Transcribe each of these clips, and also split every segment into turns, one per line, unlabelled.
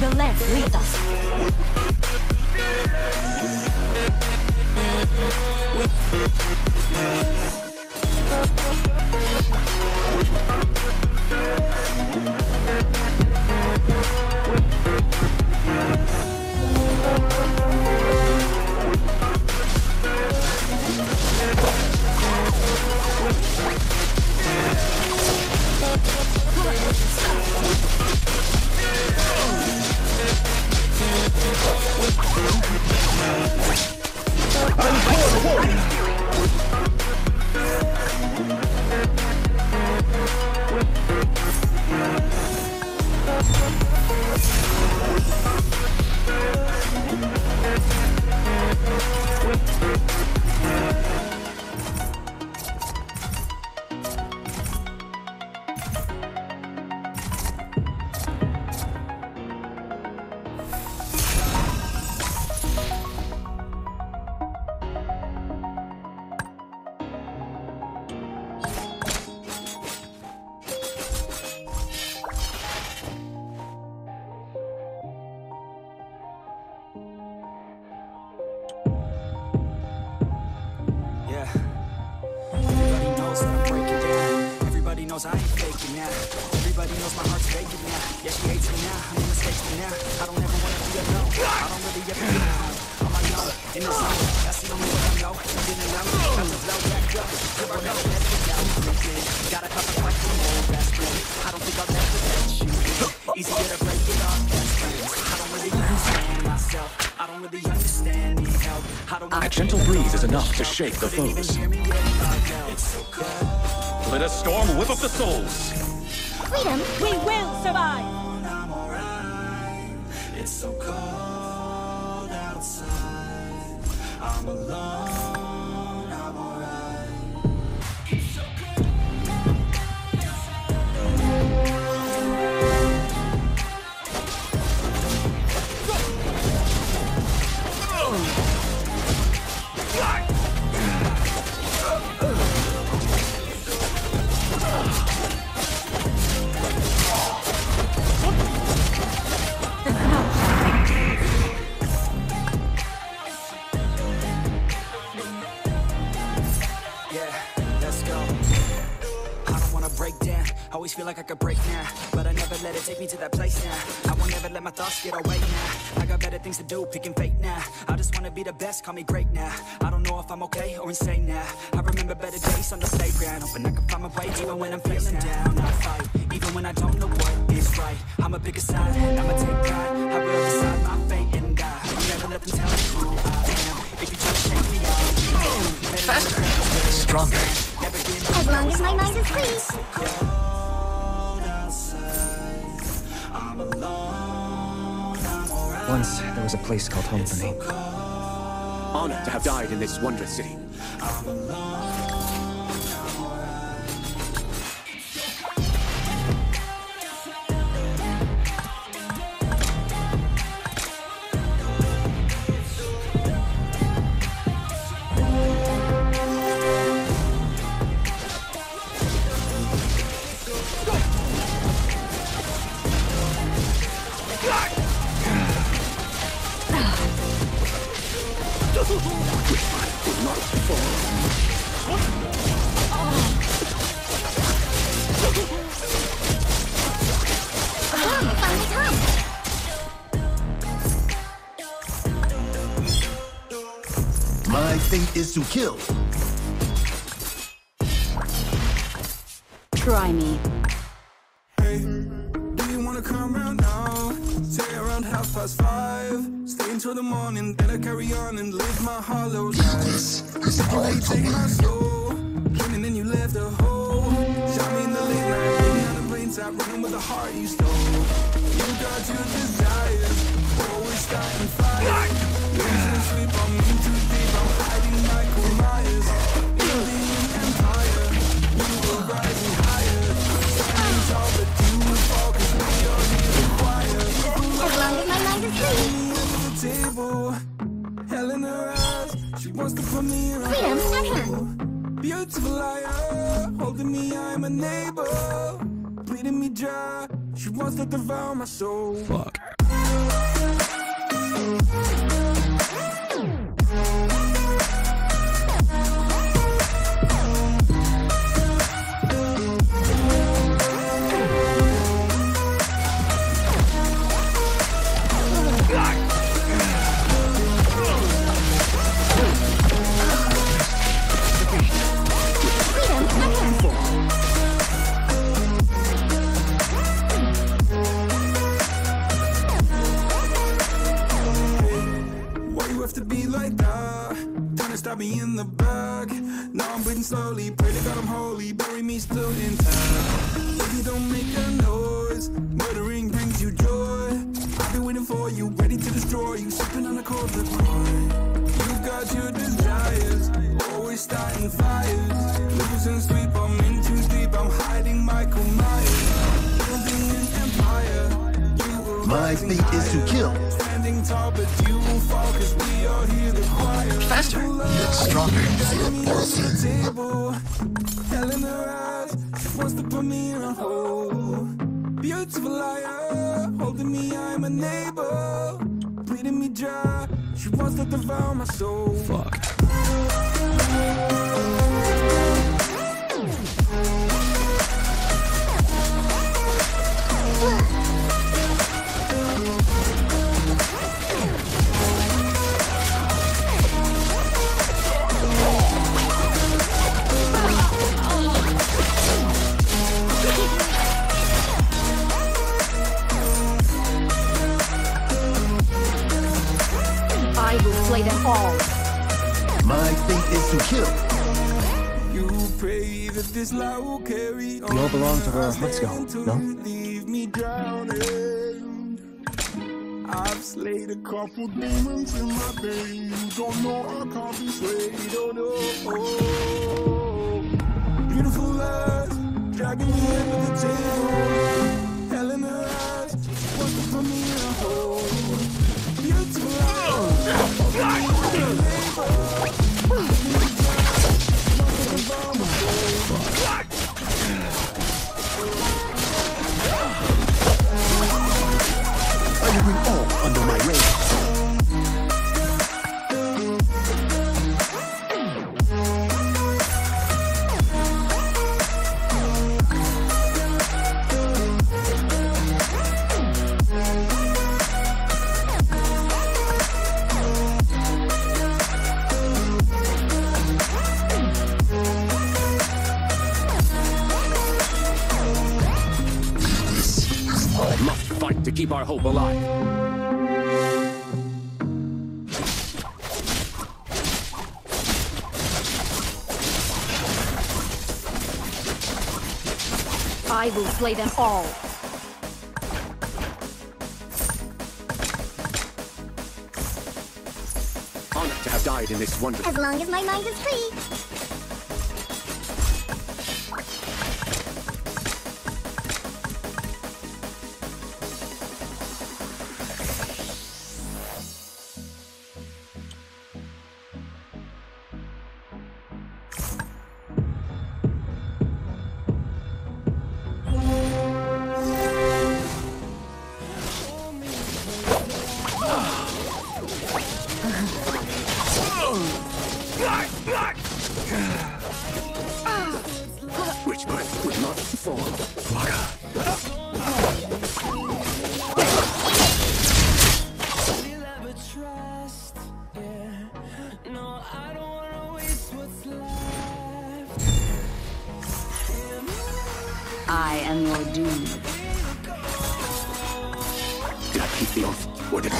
The
left leads us.
Yeah. Knows I ain't faking now. Everybody knows my heart's vacant now. Yeah, she hates me now. I make mistakes me now. I don't ever wanna be alone. I don't really ever feel alone. On my own, in the zone. That's the only way I know. I'm getting low. Got to blow back up. Never never let me down. Gotta cut the fight from all best friend. I don't think I'll ever let you in. Easier to break it off best friends. I don't really understand myself. I don't really understand need help. I don't
A gentle breeze is enough to shake the foes. Let a storm whip up the souls.
Freedom! We will survive!
It's so cold outside. I'm alone, Always feel like I could break now, but I never let it take me to that place now. I won't ever let my thoughts get away now. I got better things to do, picking fate now. I just wanna be the best, call me great now. I don't know if I'm okay or insane now. I remember better days on the playground, hoping I can find my way even when I'm feeling down. I fight, even when I don't know what is right. I'ma pick a side, I'ma take pride. I will decide my fate and die. I'll never let them tell me who I am. If you try to shake me, I'll
Faster! Stronger.
As long as my mind is free.
Once there was a place called home for me.
Honored to have died in this wondrous city.
My fate is to kill.
Try me.
On live my hollow life. You take my soul, came and then you left a hole. Shot me in the late night, waiting on a plane top, running with a heart you stole. You got your desires, always starting fires. Losing sleep, I'm in She wants to put me in a
Freedom at hand.
Beautiful liar, holding me, I'm a neighbor. Bleeding me dry, she wants to devour my soul.
Fuck.
Have to be like that? Trying to stab me in the back. Now I'm breathing slowly. Pray to God I'm holy. Bury me still intact. Baby, don't make a noise. Murdering brings you joy. I've been waiting for you, ready to destroy you. Sipping on a cold liqueur. You've got your desires. Always starting fires. Losing sleep, I'm in too deep. I'm hiding Michael Myers. Building an empire. You
My fate is to kill.
Tall, but you will fall, cause we are here to choir.
Faster.
Stronger.
Table, hell in her eyes, she wants to put me in a hole. Beautiful liar, holding me, I'm a neighbor. Bleeding me dry, she wants to devour my soul.
Fuck.
Slay them all.
My fate is to kill.
You pray that this light will carry on.
all belong to her.
I'll stay
Hutsville,
until
no?
Leave me drowning. I've slayed a couple demons in my day. You don't know I can't be swayed. Oh no. Beautiful lies, dragging me under the table.
I will
slay them all.
Honored to have died in this wondrous
As long as my mind is free.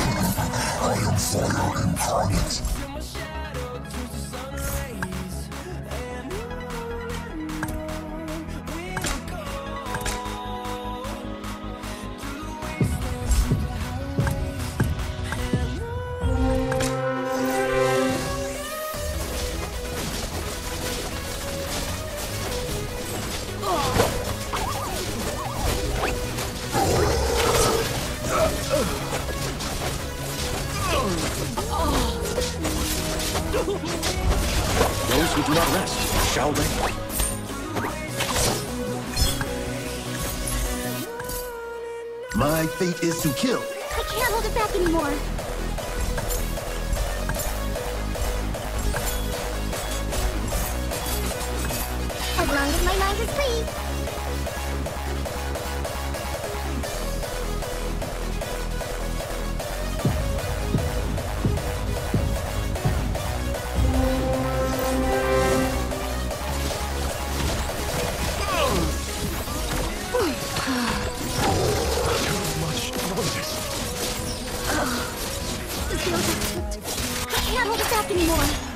I
am
fire incarnate.
My fate is to kill.
I can't hold it back anymore. As long as my mind is free, I can't hold it back anymore.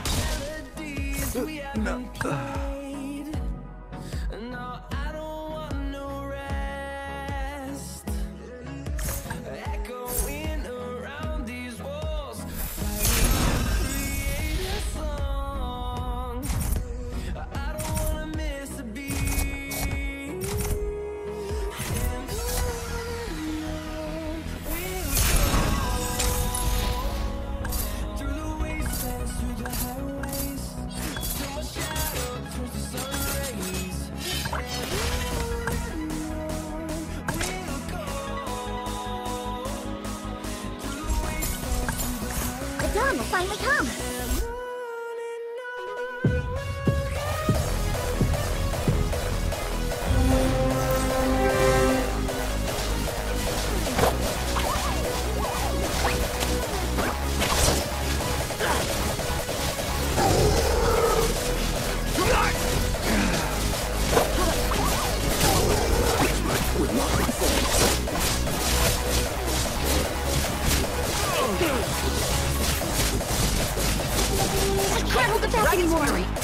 finally come!
Dragon Lottery.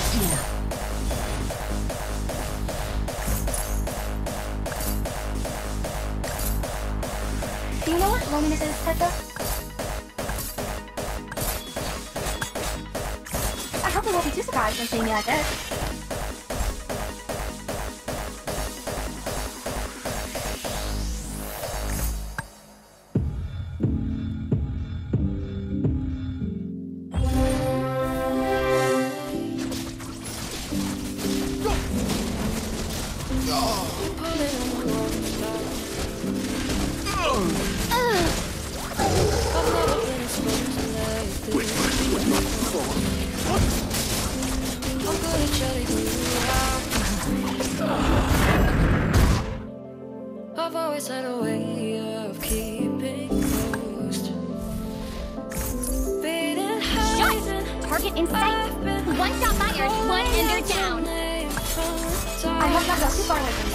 had a way of keeping closed.
Target in sight. One shot fired, one ender down. I have not too far away from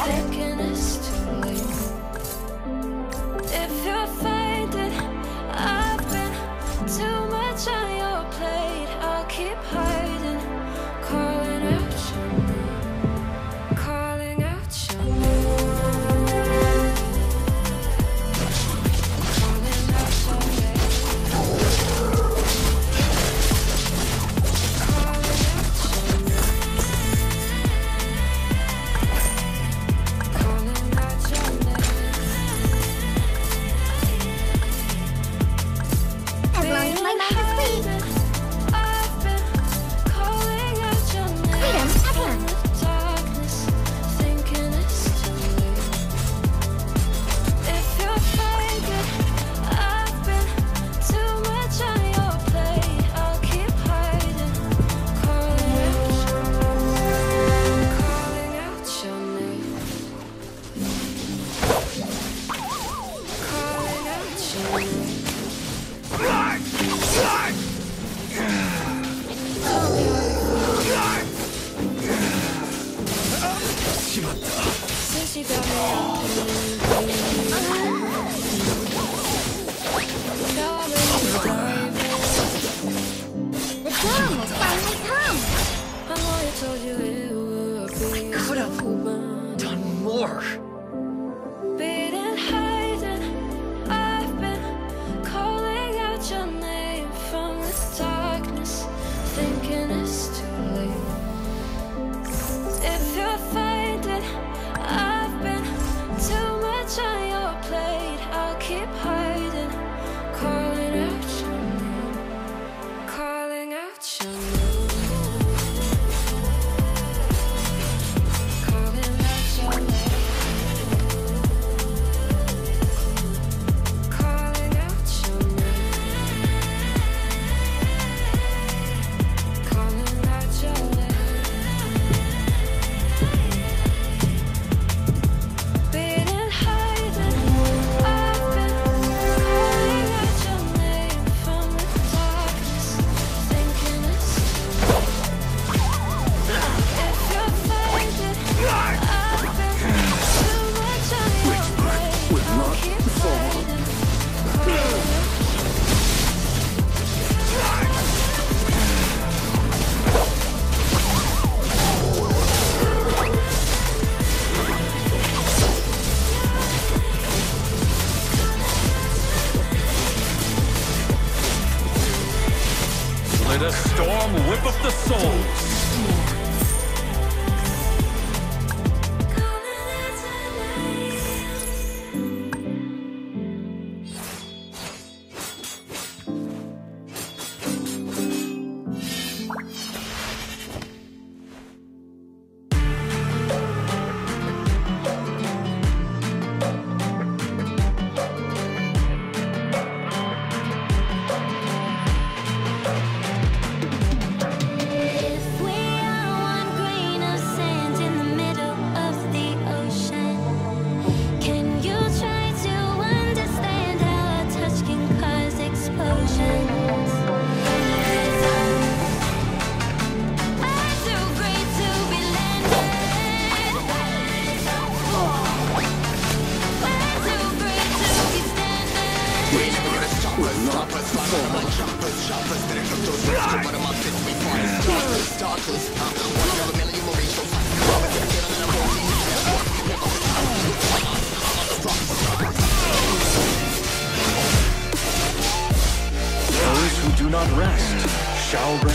Those who do not rest shall reign.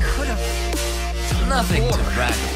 Could have done nothing to about.